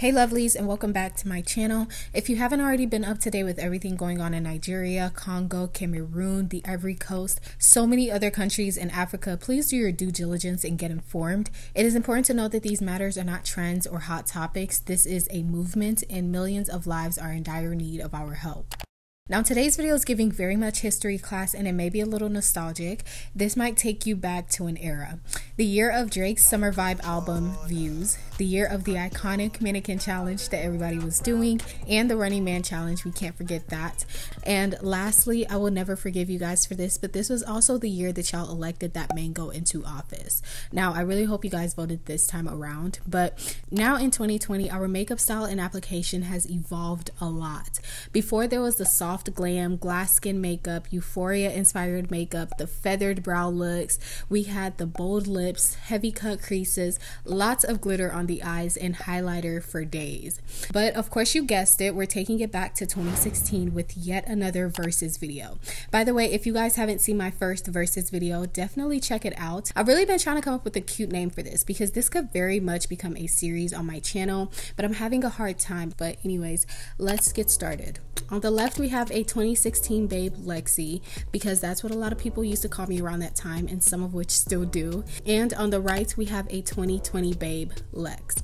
Hey lovelies and welcome back to my channel. If you haven't already been up to date with everything going on in Nigeria, Congo, Cameroon, the Ivory Coast, so many other countries in Africa, please do your due diligence and get informed. It is important to note that these matters are not trends or hot topics. This is a movement and millions of lives are in dire need of our help. Now, today's video is giving very much history class and it may be a little nostalgic. This might take you back to an era. The year of Drake's Summer Vibe album, Views, the year of the iconic Mannequin Challenge that everybody was doing, and the Running Man Challenge, we can't forget that. And lastly, I will never forgive you guys for this, but this was also the year that y'all elected that Mango into office. Now, I really hope you guys voted this time around, but now in 2020, our makeup style and application has evolved a lot. Before there was the soft soft glam, glass skin makeup, euphoria inspired makeup, the feathered brow looks. We had the bold lips, heavy cut creases, lots of glitter on the eyes, and highlighter for days. But of course, you guessed it, we're taking it back to 2016 with yet another Versus video. By the way, if you guys haven't seen my first Versus video, definitely check it out. I've really been trying to come up with a cute name for this because this could very much become a series on my channel, but I'm having a hard time. But, anyways, let's get started. On the left, we have a 2016 Babe Lexi because that's what a lot of people used to call me around that time, and some of which still do. And on the right, we have a 2020 Babe Lex.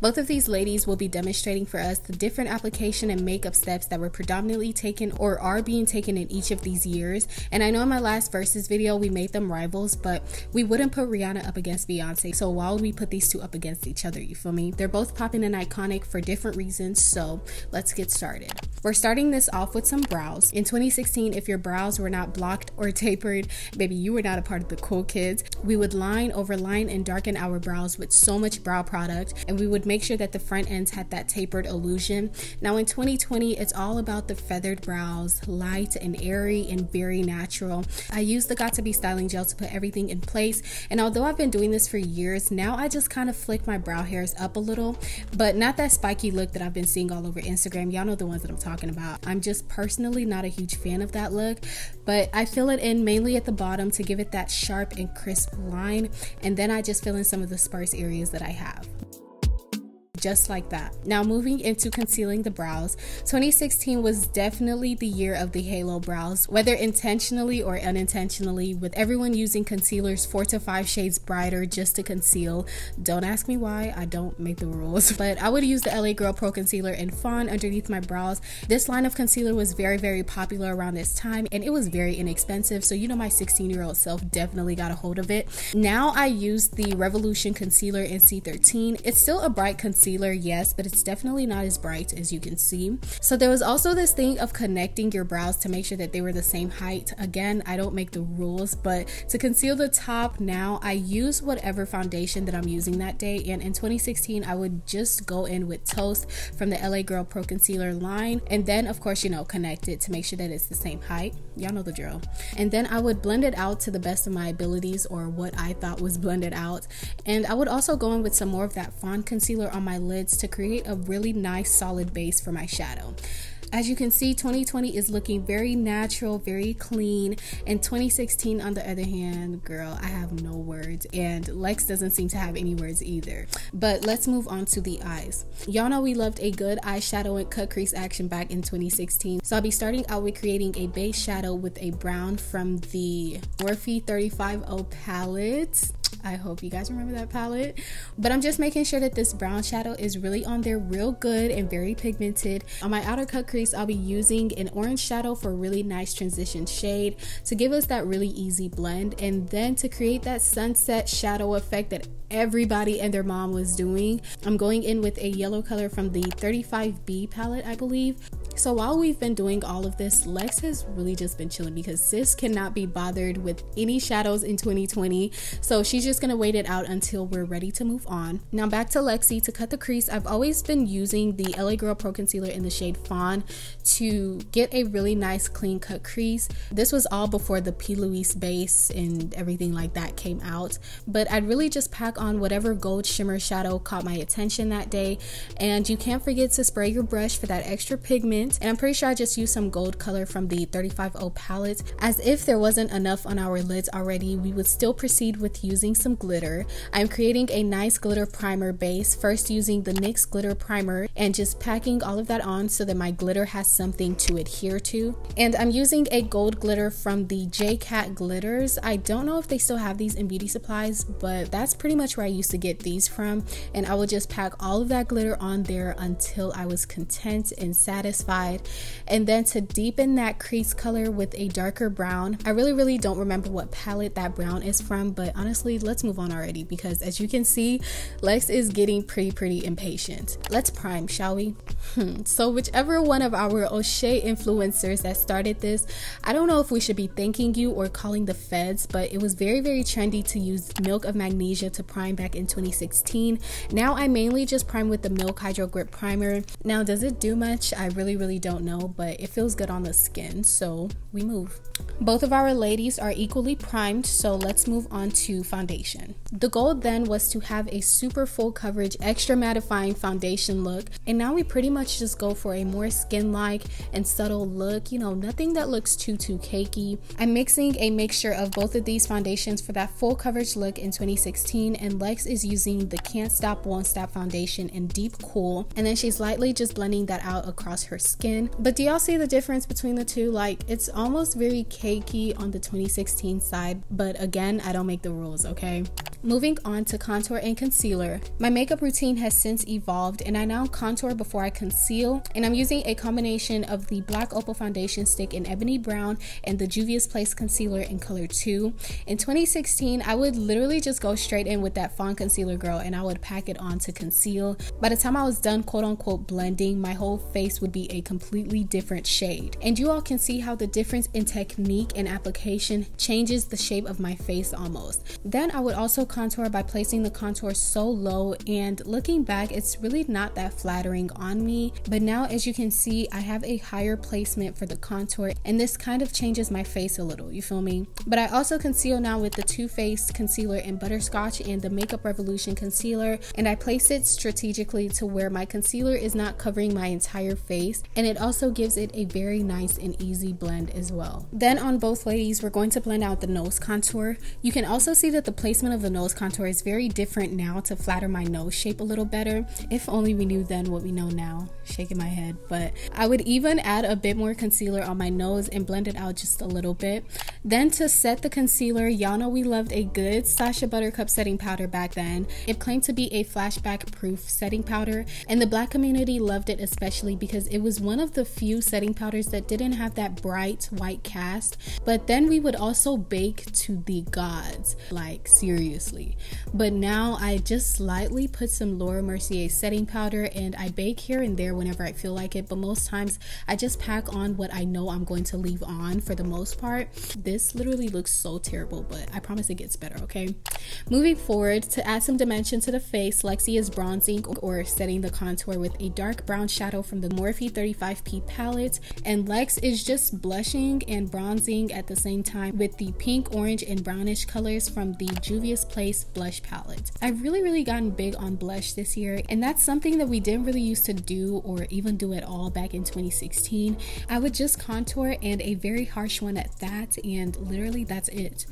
Both of these ladies will be demonstrating for us the different application and makeup steps that were predominantly taken or are being taken in each of these years. And I know in my last Versus video we made them rivals, but we wouldn't put Rihanna up against Beyonce. So why would we put these two up against each other? You feel me? They're both popping and iconic for different reasons. So let's get started. We're starting this off with some brows. In 2016, if your brows were not blocked or tapered, maybe you were not a part of the cool kids, we would line over line and darken our brows with so much brow product and we we would make sure that the front ends had that tapered illusion. Now in 2020, it's all about the feathered brows, light and airy and very natural. I used the Got2b styling gel to put everything in place. And although I've been doing this for years, now I just kind of flick my brow hairs up a little, but not that spiky look that I've been seeing all over Instagram. Y'all know the ones that I'm talking about. I'm just personally not a huge fan of that look, but I fill it in mainly at the bottom to give it that sharp and crisp line. And then I just fill in some of the sparse areas that I have just like that. Now, moving into concealing the brows, 2016 was definitely the year of the halo brows, whether intentionally or unintentionally, with everyone using concealers four to five shades brighter just to conceal. Don't ask me why, I don't make the rules, but I would use the LA Girl Pro Concealer in Fawn underneath my brows. This line of concealer was very, very popular around this time and it was very inexpensive, so you know my 16 year old self definitely got a hold of it. Now I use the Revolution Concealer in C13. It's still a bright concealer yes, but it's definitely not as bright as you can see. So there was also this thing of connecting your brows to make sure that they were the same height. Again, I don't make the rules, but to conceal the top now, I use whatever foundation that I'm using that day. And in 2016, I would just go in with Toast from the LA Girl Pro Concealer line. And then, of course, you know, connect it to make sure that it's the same height. Y'all know the drill. And then I would blend it out to the best of my abilities or what I thought was blended out. And I would also go in with some more of that Fawn concealer on my my lids to create a really nice solid base for my shadow. As you can see, 2020 is looking very natural, very clean. And 2016, on the other hand, girl, I have no words. And Lex doesn't seem to have any words either. But let's move on to the eyes. Y'all know we loved a good eyeshadow and cut crease action back in 2016. So I'll be starting out with creating a base shadow with a brown from the Morphe 350 palette. I hope you guys remember that palette. But I'm just making sure that this brown shadow is really on there real good and very pigmented. On my outer cut crease, I'll be using an orange shadow for a really nice transition shade to give us that really easy blend. And then to create that sunset shadow effect that everybody and their mom was doing, I'm going in with a yellow color from the 35B palette, I believe. So while we've been doing all of this, Lex has really just been chilling because sis cannot be bothered with any shadows in 2020. So she's just gonna wait it out until we're ready to move on. Now back to Lexi to cut the crease. I've always been using the LA Girl Pro Concealer in the shade Fawn to get a really nice clean cut crease. This was all before the P. Louise base and everything like that came out. But I'd really just pack on whatever gold shimmer shadow caught my attention that day. And you can't forget to spray your brush for that extra pigment And I'm pretty sure I just used some gold color from the 350 palette. As if there wasn't enough on our lids already, we would still proceed with using some glitter. I'm creating a nice glitter primer base, first using the NYX glitter primer and just packing all of that on so that my glitter has something to adhere to. And I'm using a gold glitter from the JCat glitters. I don't know if they still have these in beauty supplies, but that's pretty much where I used to get these from. And I would just pack all of that glitter on there until I was content and satisfied. And then to deepen that crease color with a darker brown, I really, really don't remember what palette that brown is from, but honestly, let's move on already because as you can see, Lex is getting pretty, pretty impatient. Let's prime, shall we? Hmm. So whichever one of our O'Shea influencers that started this, I don't know if we should be thanking you or calling the feds, but it was very, very trendy to use Milk of Magnesia to prime back in 2016. Now I mainly just prime with the Milk Hydro Grip Primer. Now, does it do much? I really, really don't know, but it feels good on the skin, so we move. Both of our ladies are equally primed, so let's move on to foundation. The goal then was to have a super full coverage, extra mattifying foundation look, and now we pretty much just go for a more skin-like and subtle look, you know, nothing that looks too, too cakey. I'm mixing a mixture of both of these foundations for that full coverage look in 2016, and Lex is using the Can't Stop, Won't Stop foundation in Deep Cool, and then she's lightly just blending that out across her skin. But do y'all see the difference between the two? Like, it's almost very cakey on the 2016 side, but again, I don't make the rules, okay? Moving on to contour and concealer. My makeup routine has since evolved and I now contour before I conceal and I'm using a combination of the Black Opal foundation stick in Ebony Brown and the Juvia's Place concealer in color 2. In 2016, I would literally just go straight in with that fawn concealer girl and I would pack it on to conceal. By the time I was done quote unquote blending, my whole face would be a completely different shade. And you all can see how the difference in technique and application changes the shape of my face almost. Then I would also contour by placing the contour so low and looking back it's really not that flattering on me but now as you can see I have a higher placement for the contour and this kind of changes my face a little you feel me but I also conceal now with the Too Faced concealer in Butterscotch and the Makeup Revolution concealer and I place it strategically to where my concealer is not covering my entire face and it also gives it a very nice and easy blend as well. Then on both ladies we're going to blend out the nose contour. You can also see that the placement of the nose contour is very different now to flatter my nose shape a little better. If only we knew then what we know now. Shaking my head. But I would even add a bit more concealer on my nose and blend it out just a little bit. Then to set the concealer, y'all know we loved a good Sacha Buttercup setting powder back then. It claimed to be a flashback proof setting powder and the black community loved it especially because it was one of the few setting powders that didn't have that bright white cast. But then we would also bake to the gods. Like seriously. But now I just slightly put some Laura Mercier setting powder and I bake here and there whenever I feel like it. But most times I just pack on what I know I'm going to leave on for the most part. This literally looks so terrible, but I promise it gets better, okay? Moving forward, to add some dimension to the face, Lexi is bronzing or setting the contour with a dark brown shadow from the Morphe 35P palette. And Lex is just blushing and bronzing at the same time with the pink, orange, and brownish colors from the Juvia's Place blush palette. I've really, really gotten big on blush this year, and that's something that we didn't really used to do or even do at all back in 2016. I would just contour and a very harsh one at that, and literally that's it.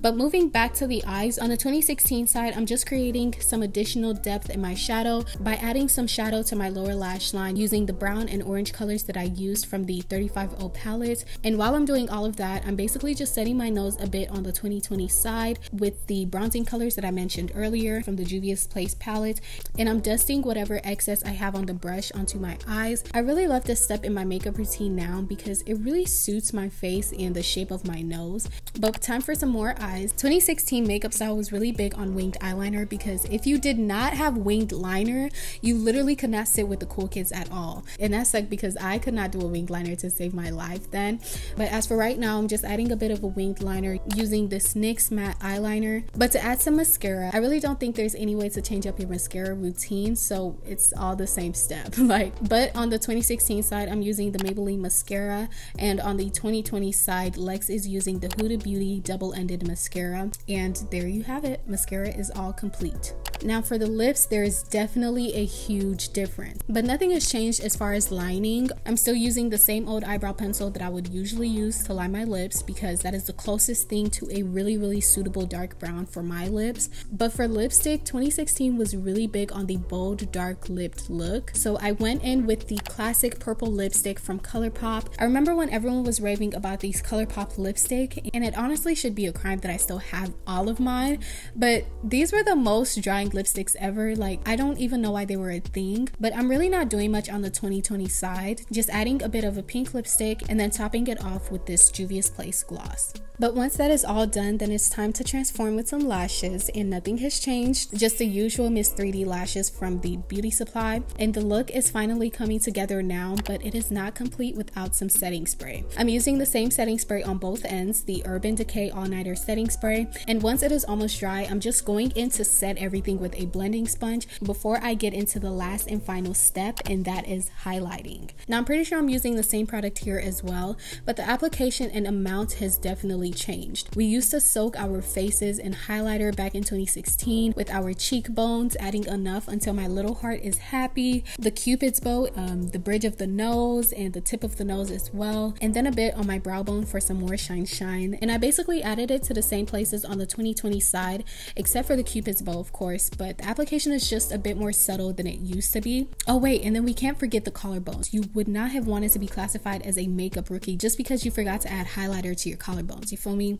But moving back to the eyes, on the 2016 side, I'm just creating some additional depth in my shadow by adding some shadow to my lower lash line using the brown and orange colors that I used from the 350 palette. And while I'm doing all of that, I'm basically just setting my nose a bit on the 2020 side with the bronzing colors that I mentioned earlier from the Juvia's Place palette. And I'm dusting whatever excess I have on the brush onto my eyes. I really love this step in my makeup routine now because it really suits my face and the shape of my nose. But time for some more eyes. 2016 makeup style was really big on winged eyeliner because if you did not have winged liner, you literally could not sit with the cool kids at all. And that's like because I could not do a winged liner to save my life then. But as for right now, I'm just adding a bit of a winged liner using this NYX matte eyeliner. But to add some mascara, I really don't think there's any way to change up your mascara routine, so it's all the same step. like, but on the 2016 side, I'm using the Maybelline mascara, and on the 2020 side, Lex is using the Huda Beauty double-ended mascara mascara. And there you have it. Mascara is all complete. Now for the lips, there is definitely a huge difference, but nothing has changed as far as lining. I'm still using the same old eyebrow pencil that I would usually use to line my lips because that is the closest thing to a really, really suitable dark brown for my lips. But for lipstick, 2016 was really big on the bold, dark lipped look. So I went in with the classic purple lipstick from ColourPop. I remember when everyone was raving about these ColourPop lipstick, and it honestly should be a crime that I still have all of mine, but these were the most drying lipsticks ever. Like, I don't even know why they were a thing, but I'm really not doing much on the 2020 side, just adding a bit of a pink lipstick and then topping it off with this Juvia's Place gloss. But once that is all done, then it's time to transform with some lashes, and nothing has changed, just the usual Miss 3D lashes from the Beauty Supply. And the look is finally coming together now, but it is not complete without some setting spray. I'm using the same setting spray on both ends, the Urban Decay All Nighter Setting Spray, and once it is almost dry, I'm just going in to set everything with a blending sponge before I get into the last and final step, and that is highlighting. Now, I'm pretty sure I'm using the same product here as well, but the application and amount has definitely changed. We used to soak our faces in highlighter back in 2016 with our cheekbones, adding enough until my little heart is happy. The cupid's bow, um, the bridge of the nose, and the tip of the nose as well, and then a bit on my brow bone for some more shine shine. And I basically added it to the same places on the 2020 side, except for the cupid's bow, of course, but the application is just a bit more subtle than it used to be. Oh wait, and then we can't forget the collarbones. You would not have wanted to be classified as a makeup rookie just because you forgot to add highlighter to your collarbones. Feel me?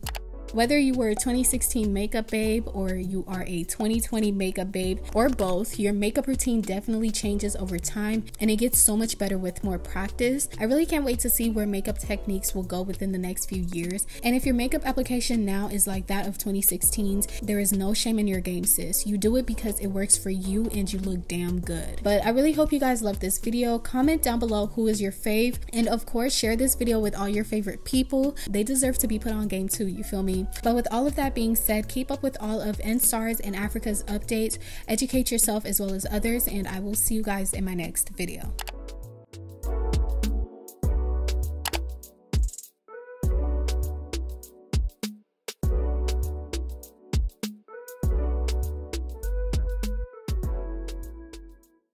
Whether you were a 2016 makeup babe or you are a 2020 makeup babe or both, your makeup routine definitely changes over time and it gets so much better with more practice. I really can't wait to see where makeup techniques will go within the next few years. And if your makeup application now is like that of 2016's, there is no shame in your game, sis. You do it because it works for you and you look damn good. But I really hope you guys love this video. Comment down below who is your fave and of course share this video with all your favorite people. They deserve to be put on game too, you feel me? But with all of that being said, keep up with all of EndSARS and Africa's updates, educate yourself as well as others, and I will see you guys in my next video.